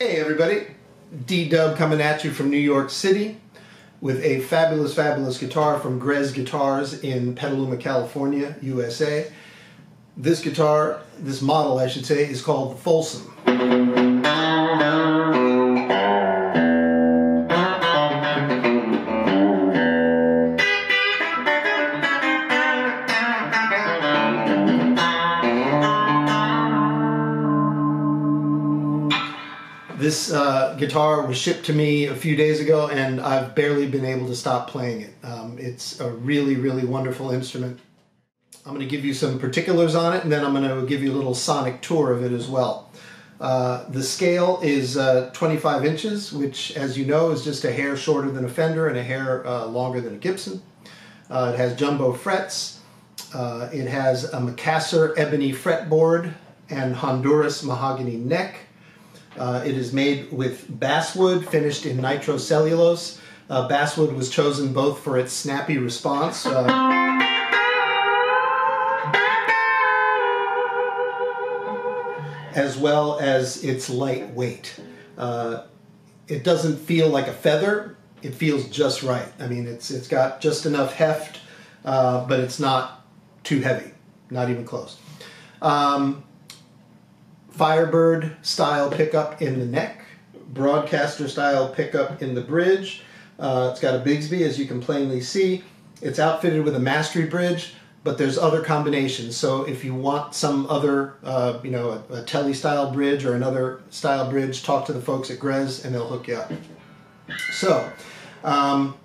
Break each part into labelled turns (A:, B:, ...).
A: Hey everybody, D-Dub coming at you from New York City with a fabulous, fabulous guitar from Grez Guitars in Petaluma, California, USA. This guitar, this model I should say, is called the Folsom. This uh, guitar was shipped to me a few days ago and I've barely been able to stop playing it. Um, it's a really, really wonderful instrument. I'm going to give you some particulars on it and then I'm going to give you a little sonic tour of it as well. Uh, the scale is uh, 25 inches, which as you know is just a hair shorter than a Fender and a hair uh, longer than a Gibson. Uh, it has jumbo frets. Uh, it has a Macassar ebony fretboard and Honduras mahogany neck. Uh, it is made with basswood finished in nitrocellulose. Uh, basswood was chosen both for its snappy response. Uh, as well as its lightweight. Uh, it doesn't feel like a feather. It feels just right. I mean, it's it's got just enough heft, uh, but it's not too heavy. Not even close. Um, Firebird style pickup in the neck, broadcaster style pickup in the bridge. Uh, it's got a Bigsby, as you can plainly see. It's outfitted with a mastery bridge, but there's other combinations. So if you want some other, uh, you know, a, a Tele style bridge or another style bridge, talk to the folks at Grez and they'll hook you up. So, um,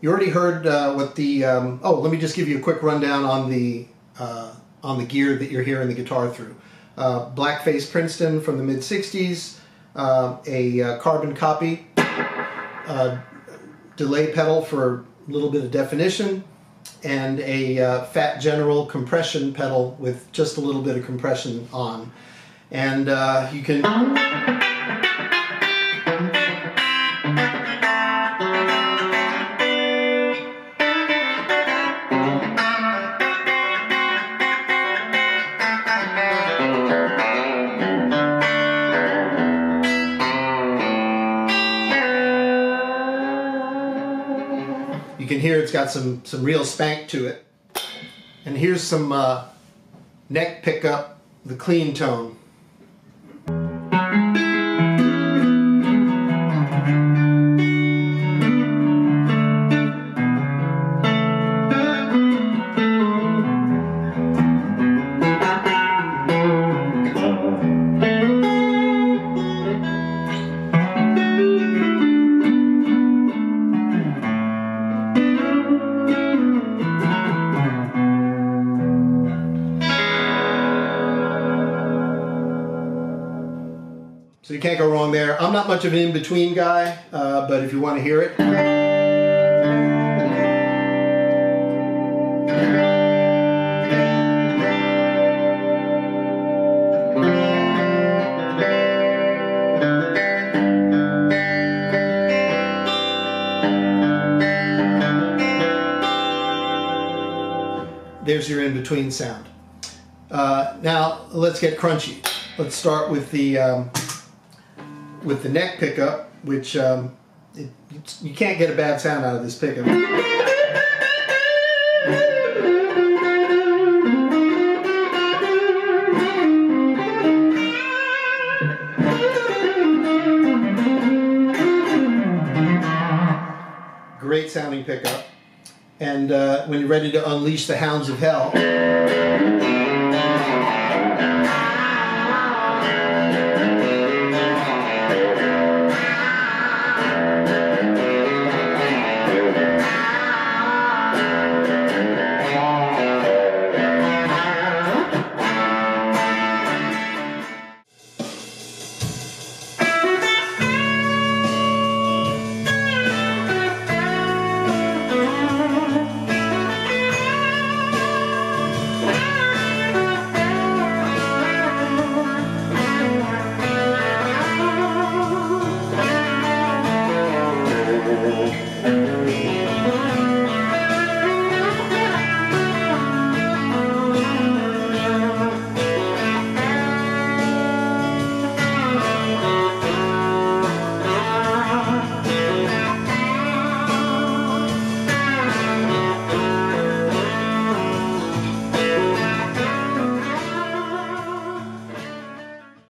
A: you already heard uh, what the. Um, oh, let me just give you a quick rundown on the uh, on the gear that you're hearing the guitar through uh, Blackface Princeton from the mid 60s, uh, a uh, carbon copy, uh, delay pedal for a little bit of definition, and a Fat General compression pedal with just a little bit of compression on. And you can. Can hear it's got some, some real spank to it. And here's some uh, neck pickup, the clean tone. So you can't go wrong there. I'm not much of an in-between guy, uh, but if you want to hear it. There's your in-between sound. Uh, now let's get crunchy. Let's start with the um, with the neck pickup, which um, it, you can't get a bad sound out of this pickup. Great sounding pickup. And uh, when you're ready to unleash the hounds of hell,